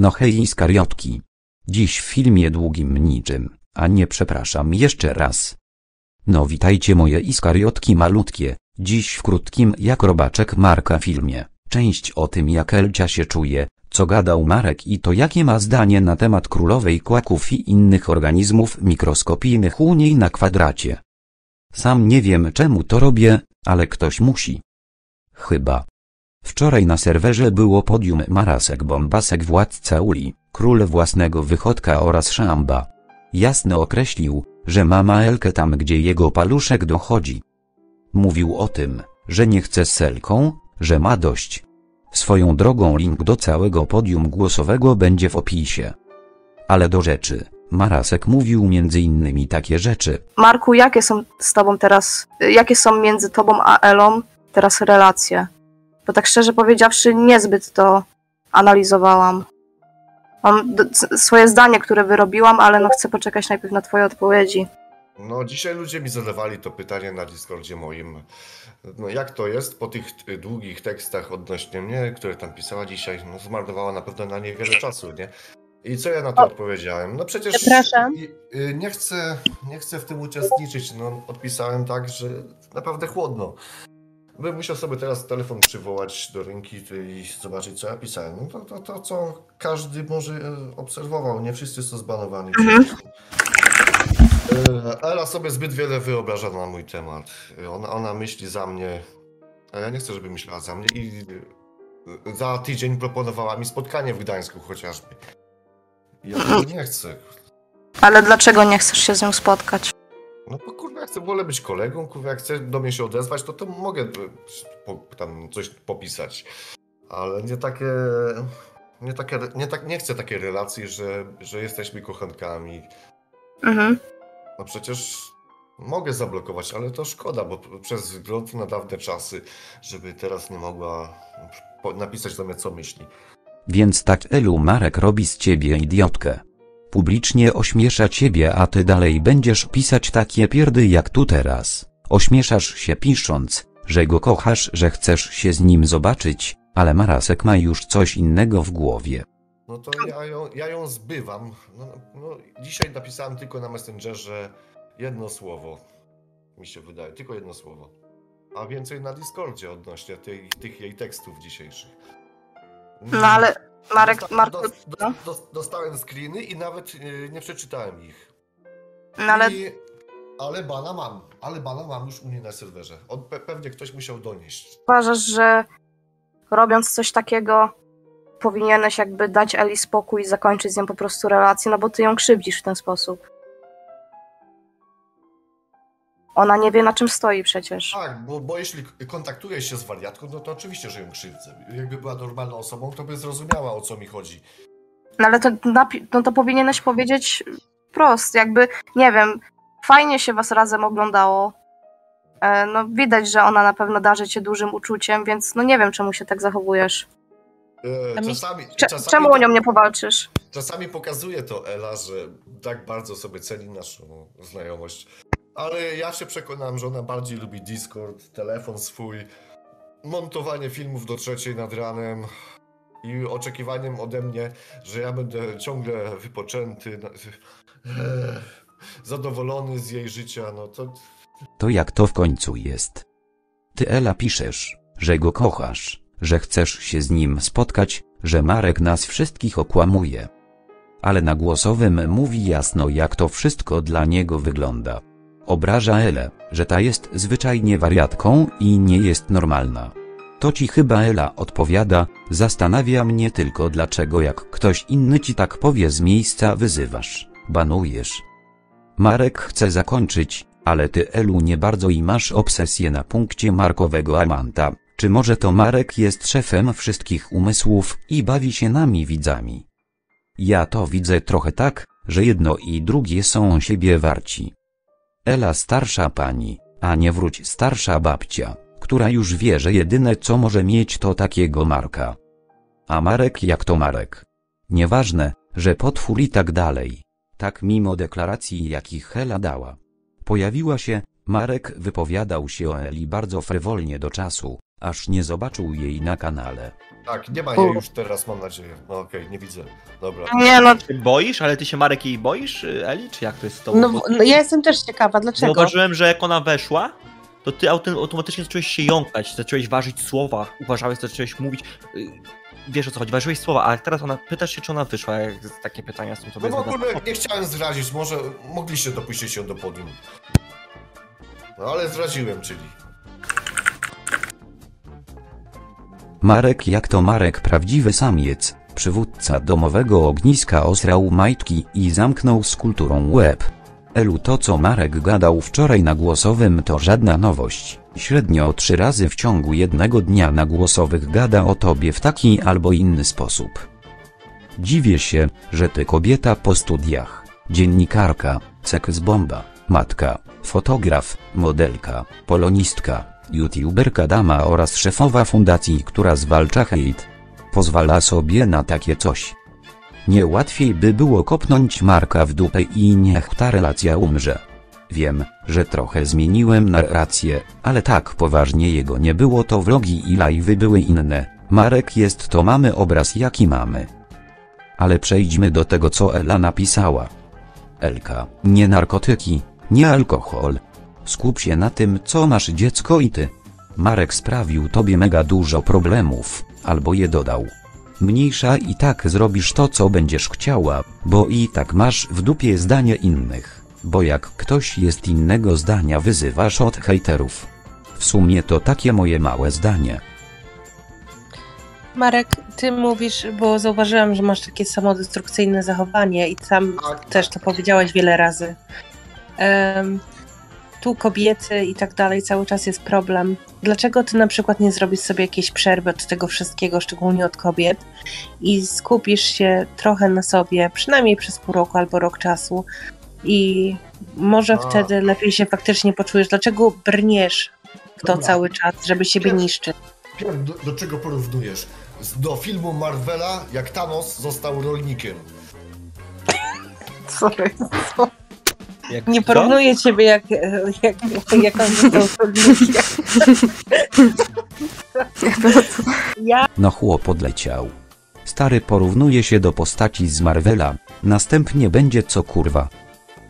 No hej skariotki. Dziś w filmie długim niczym, a nie przepraszam jeszcze raz. No witajcie moje iskariotki malutkie, dziś w krótkim jak robaczek Marka filmie, część o tym jak Elcia się czuje, co gadał Marek i to jakie ma zdanie na temat królowej kłaków i innych organizmów mikroskopijnych u niej na kwadracie. Sam nie wiem czemu to robię, ale ktoś musi. Chyba. Wczoraj na serwerze było podium Marasek Bombasek Władca Uli, król własnego wychodka oraz Szamba. Jasno określił, że ma Maelkę tam gdzie jego paluszek dochodzi. Mówił o tym, że nie chce Selką, że ma dość. Swoją drogą link do całego podium głosowego będzie w opisie. Ale do rzeczy, Marasek mówił między innymi takie rzeczy. Marku, jakie są z tobą teraz, jakie są między tobą a Elą teraz relacje? Bo tak szczerze powiedziawszy, niezbyt to analizowałam. Mam swoje zdanie, które wyrobiłam, ale no chcę poczekać najpierw na twoje odpowiedzi. No, dzisiaj ludzie mi zadawali to pytanie na Discordzie moim. No, jak to jest po tych y, długich tekstach odnośnie mnie, które tam pisała dzisiaj? No, zmarnowała na pewno na nie wiele czasu, nie? I co ja na to O. odpowiedziałem? No przecież Przepraszam. y, nie chcę, nie chcę w tym uczestniczyć. No, odpisałem tak, że naprawdę chłodno. Bym musiał sobie teraz telefon przywołać do ręki i zobaczyć, co ja pisałem. No to, to, to co każdy może e, obserwował. Nie wszyscy są zbanowani. Mhm. E, Ela sobie zbyt wiele wyobraża na mój temat. Ona, ona myśli za mnie, a ja nie chcę, żeby myślała za mnie i e, za tydzień proponowała mi spotkanie w Gdańsku chociażby. Ja tego nie chcę. Ale dlaczego nie chcesz się z nią spotkać? No bo kurwa, jak chcę wolę być kolegą, kurwa, jak chcę do mnie się odezwać, to to mogę e, po, tam coś popisać. Ale nie takie... Nie, takie, nie, tak, nie chcę takiej relacji, że, że jesteśmy kochankami. Mhm. No przecież mogę zablokować, ale to szkoda, bo przez wzgląd na dawne czasy, żeby teraz nie mogła napisać do mnie, co myśli. Więc tak Elu Marek robi z ciebie idiotkę. Publicznie ośmiesza ciebie, a ty dalej będziesz pisać takie pierdy jak tu teraz. Ośmieszasz się pisząc, że go kochasz, że chcesz się z nim zobaczyć, ale Marasek ma już coś innego w głowie. No to ja ją, ja ją zbywam. No, no, dzisiaj napisałem tylko na Messengerze jedno słowo. Mi się wydaje, tylko jedno słowo. A więcej na Discordzie odnośnie tej, tych jej tekstów dzisiejszych. No ale Marek, Dosta- dos- no. dos- dostałem screeny i nawet y, nie przeczytałem ich. no ale I, ale bana mam, ale bana mam już u mnie na serwerze. On, pe, pewnie ktoś musiał donieść. uważasz, że robiąc coś takiego powinieneś jakby dać Eli spokój i zakończyć z nią po prostu relację, no bo ty ją krzywdzisz w ten sposób. Ona nie wie na czym stoi przecież. Tak, bo, bo jeśli kontaktuje się z wariatką, no to oczywiście, że ją krzywdzę. Jakby była normalną osobą, to by zrozumiała o co mi chodzi. No ale to, no to powinieneś powiedzieć prost, jakby, nie wiem, fajnie się was razem oglądało. E, No widać, że ona na pewno darzy cię dużym uczuciem, więc no nie wiem, czemu się tak zachowujesz. E, czasami, Cze- czasami, czemu o nią nie powalczysz? czasami pokazuje to Ela, że tak bardzo sobie ceni naszą znajomość. Ale ja się przekonałem, że ona bardziej lubi Discord, telefon swój, montowanie filmów do trzeciej nad ranem i oczekiwaniem ode mnie, że ja będę ciągle wypoczęty, e, zadowolony z jej życia, no to To jak to w końcu jest? Ty Ela piszesz, że go kochasz, że chcesz się z nim spotkać, że Marek nas wszystkich okłamuje. Ale na głosowym mówi jasno jak to wszystko dla niego wygląda. Obraża Elę, że ta jest zwyczajnie wariatką i nie jest normalna. To ci chyba Ela odpowiada, zastanawia mnie tylko dlaczego jak ktoś inny ci tak powie z miejsca wyzywasz, banujesz. Marek chce zakończyć, ale ty Elu nie bardzo i masz obsesję na punkcie markowego Amanta. Czy może to Marek jest szefem wszystkich umysłów i bawi się nami widzami? Ja to widzę trochę tak, że jedno i drugie są siebie warci. Ela starsza pani, a nie wróć starsza babcia, która już wie, że jedyne co może mieć to takiego Marka. A Marek jak to Marek? Nieważne, że potwór i tak dalej. Tak mimo deklaracji jakich Hela dała. Pojawiła się, Marek wypowiadał się o Eli bardzo frywolnie do czasu, Aż nie zobaczył jej na kanale. Tak, nie ma jej już teraz, mam nadzieję. No okej, nie widzę. Dobra. Nie no, Ty boisz, ale ty się Marek jej boisz, y, Eli? Czy jak to jest z tobą? No, Bo no ja jestem też ciekawa, dlaczego? Zauważyłem, że jak ona weszła, to ty automatycznie zacząłeś się jąkać, zacząłeś ważyć słowa, uważałeś, zacząłeś mówić. y, Wiesz o co chodzi, ważyłeś słowa, a jak teraz ona pytasz się, czy ona wyszła, jak takie pytania są No tobie w zadane. ogóle nie chciałem zrazić, może mogliście dopuścić się do podium. No ale zraziłem, czyli. Marek jak to Marek prawdziwy samiec, przywódca domowego ogniska osrał majtki i zamknął z kulturą łeb. Elu to co Marek gadał wczoraj na głosowym to żadna nowość. Średnio trzy razy w ciągu jednego dnia na głosowych gada o tobie w taki albo inny sposób. Dziwię się, że ty kobieta po studiach, dziennikarka, bomba, matka, fotograf, modelka, polonistka, youtuberka dama oraz szefowa fundacji, która zwalcza hejt. Pozwala sobie na takie coś. Nie łatwiej by było kopnąć Marka w dupę i niech ta relacja umrze. Wiem, że trochę zmieniłem narrację, ale tak poważnie jego nie było to vlogi i live'y były inne. Marek jest to mamy obraz jaki mamy. Ale przejdźmy do tego co Ela napisała. Elka, nie narkotyki, nie alkohol. Skup się na tym co masz dziecko i ty. Marek sprawił tobie mega dużo problemów, albo je dodał. Mniejsza i tak zrobisz to co będziesz chciała, bo i tak masz w dupie zdanie innych, bo jak ktoś jest innego zdania wyzywasz od hejterów. W sumie to takie moje małe zdanie. Marek, ty mówisz, bo zauważyłam, że masz takie samodestrukcyjne zachowanie i sam Tak, też to powiedziałaś wiele razy. Tu kobiety i tak dalej, cały czas jest problem. Dlaczego ty na przykład nie zrobisz sobie jakiejś przerwy od tego wszystkiego, szczególnie od kobiet, i skupisz się trochę na sobie, przynajmniej przez pół roku albo rok czasu, i może A. wtedy lepiej się faktycznie poczujesz. Dlaczego brniesz w to Dobra. cały czas, żeby siebie niszczyć? Wiem, do, do czego porównujesz? Do filmu Marvela, jak Thanos został rolnikiem. sorry. Jak Nie co? porównuję ciebie jak, jak, jak on został. Ja No chłop odleciał. Stary porównuje się do postaci z Marvela, następnie będzie co kurwa.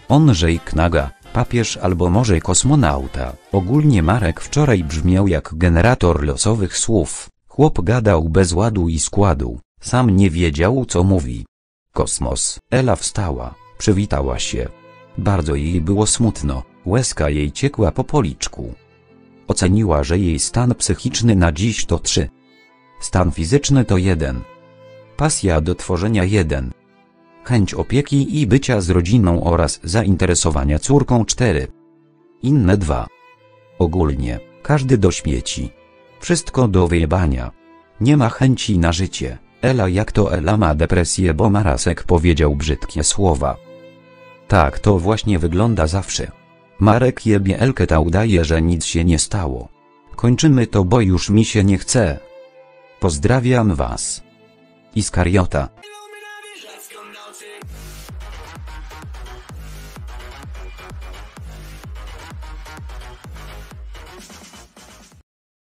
Onżej Knaga, papież albo może kosmonauta. Ogólnie Marek wczoraj brzmiał jak generator losowych słów. Chłop gadał bez ładu i składu, sam nie wiedział co mówi. Kosmos. Ela wstała, przywitała się. Bardzo jej było smutno, łezka jej ciekła po policzku. Oceniła, że jej stan psychiczny na dziś to 3. Stan fizyczny to 1. Pasja do tworzenia 1. Chęć opieki i bycia z rodziną oraz zainteresowania córką 4. Inne 2. Ogólnie, każdy do śmieci. Wszystko do wyjebania. Nie ma chęci na życie. Ela jak to Ela ma depresję, bo Marasek powiedział brzydkie słowa. Tak to właśnie wygląda zawsze. Marek jebie Elkę ta udaje, że nic się nie stało. Kończymy to, bo już mi się nie chce. Pozdrawiam was. Iskariota.